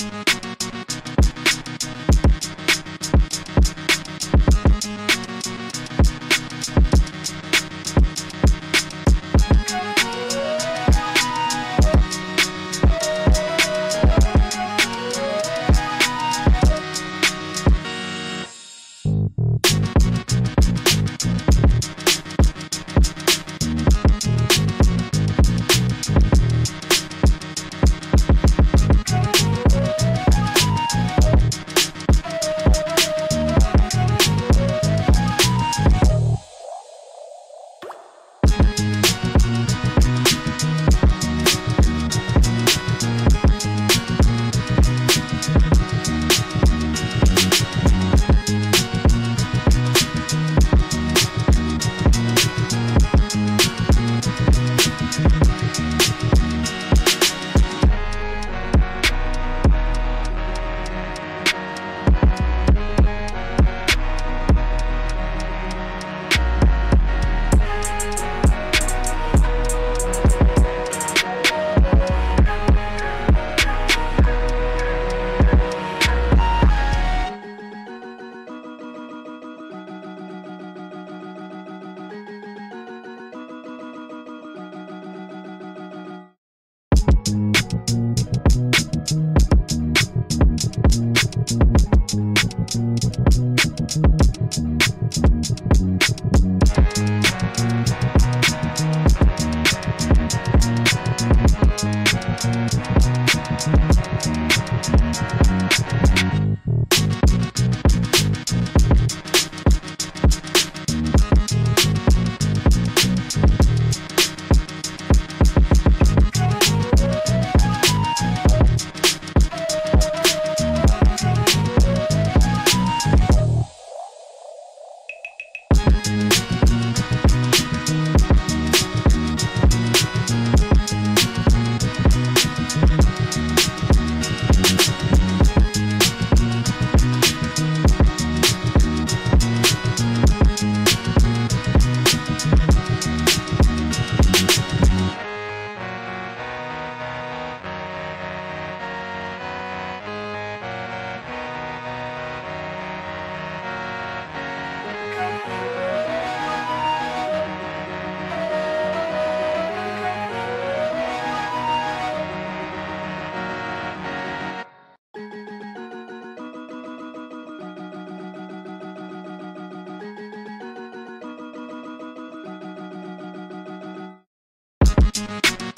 you Thank